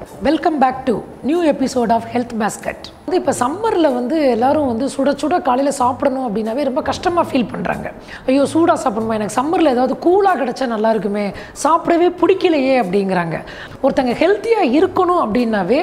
Welcome back to new episode of health basket வந்து இப்போ சம்மரில் வந்து எல்லாரும் வந்து சுட சுட காலையில் சாப்பிடணும் அப்படின்னாவே ரொம்ப கஷ்டமாக ஃபீல் பண்ணுறாங்க ஐயோ சூடாக சாப்பிடணுமா? எனக்கு சம்மரில் ஏதாவது கூலாக கிடச்சா நல்லா இருக்குமே. சாப்பிடவே பிடிக்கலையே அப்படிங்கிறாங்க. ஒருத்தங்க ஹெல்த்தியாக இருக்கணும் அப்படின்னாவே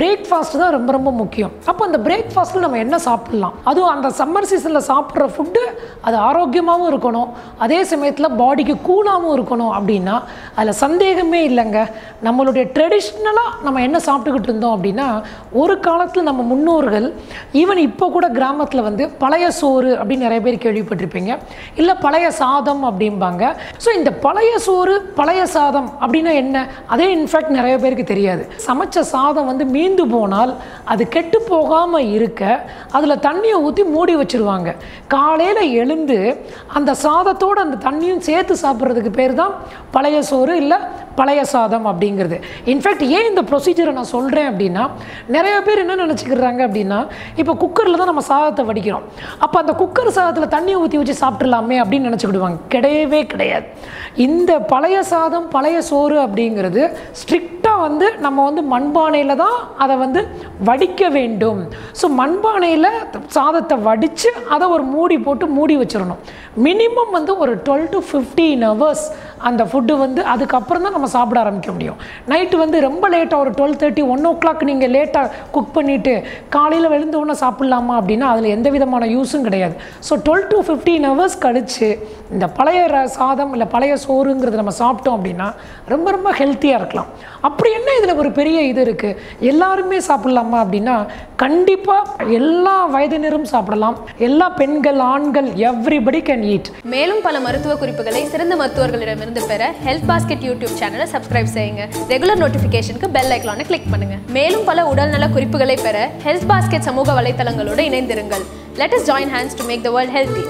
பிரேக்ஃபாஸ்ட் தான் ரொம்ப ரொம்ப முக்கியம். அப்போ அந்த பிரேக்ஃபாஸ்ட்டில் நம்ம என்ன சாப்பிட்லாம்? அதுவும் அந்த சம்மர் சீசனில் சாப்பிட்ற ஃபுட்டு அது ஆரோக்கியமாகவும் இருக்கணும். அதே சமயத்தில் பாடிக்கு கூலாகவும் இருக்கணும் அப்படின்னா அதில் சந்தேகமே இல்லைங்க. நம்மளுடைய ட்ரெடிஷ்னலாக நம்ம என்ன சாப்பிட்டுக்கிட்டு இருந்தோம் அப்படின்னா ஒரு காலத்தில் நம்ம முன்னோர்கள் ஈவன் இப்போ கூட கிராமத்தில் வந்து பழைய சோறு அப்படின்னு நிறைய பேர் கேள்விப்பட்டிருப்பீங்க. இல்லை பழைய சாதம் அப்படிம்பாங்க. ஸோ இந்த பழைய சோறு பழைய சாதம் அப்படின்னா என்ன? அதே இன்ஃபேக்ட் நிறைய பேருக்கு தெரியாது. சமைச்ச சாதம் வந்து மீந்து போனால் அது கெட்டு போகாமல் இருக்க அதில் தண்ணியை ஊற்றி மூடி வச்சுருவாங்க. காலையில் எழுந்து அந்த சாதத்தோடு அந்த தண்ணியும் சேர்த்து சாப்பிட்றதுக்கு பேர் தான் பழைய சோறு இல்லை பழைய சாதம் அப்படிங்கிறது. இன்ஃபேக்ட் ஏன் இந்த ப்ரொசீஜரை நான் சொல்கிறேன் அப்படின்னா நிறைய பேர் என்ன நினச்சிக்கிறாங்க அப்படின்னா இப்போ குக்கரில் தான் நம்ம சாதத்தை வடிக்கிறோம். அப்போ அந்த குக்கர் சாதத்தில் தண்ணி ஊற்றி வச்சு சாப்பிட்றலாமே அப்படின்னு நினச்சிக்கிடுவாங்க. கிடையவே கிடையாது. இந்த பழைய சாதம் பழைய சோறு அப்படிங்கிறது ஸ்ட்ரிக்டாக வந்து நம்ம வந்து மண்பானையில் தான் அதை வந்து வடிக்க வேண்டும். ஸோ மண்பானையில் சாதத்தை வடித்து அதை ஒரு மூடி போட்டு மூடி வச்சிடணும். மினிமம் வந்து ஒரு டுவெல் டு ஃபிஃப்டீன் ஹவர்ஸ் அந்த ஃபுட்டு வந்து அதுக்கப்புறம் தான் நம்ம சாப்பிட ஆரம்பிக்க முடியும். நைட்டு வந்து ரொம்ப லேட்டாக ஒரு twelve thirty one o'clock நீங்கள் லேட்டாக குக் பண்ணிவிட்டு காலையில் எழுந்த உடனே சாப்பிட்லாமா அப்படின்னா அதில் எந்த விதமான யூஸும் கிடையாது. So twelve to fifteen hours கழித்து இந்த பழைய ர- சாதம் இல்லை பழைய சோறுங்கிறது நம்ம சாப்பிட்டோம் அப்படின்னா ரொம்ப ரொம்ப ஹெல்த்தியாக இருக்கலாம். அப்படி என்ன இதில் ஒரு பெரிய இது இருக்குது எல்லாருமே சாப்பிட்லாமா அப்படின்னா கண்டிப்பாக எல்லா வயதினரும் சாப்பிடலாம். எல்லா பெண்கள் ஆண்கள் எவ்ரிபடி கேன் ஈட் மேலும் பல மருத்துவ குறிப்புகளை சிறந்த மருத்துவர்களிடம் மருத்துவர்களிடமிருந்து பெற ஹெல்த் பாஸ்கெட் யூடியூப் சேனலை சப்ஸ்கிரைப் செய்யுங்க. ரெகுலர் நோட்டிஃபிகேஷனுக்கு பெல் ஐக்கானை கிளிக் பண்ணுங்க. மேலும் பல உடல்நல குறிப்புகளை பெற ஹெல்த் பாஸ்கெட் சமூக வலைத்தளங்களோடு இணைந்திருங்கள். Let us join hands to make the world healthy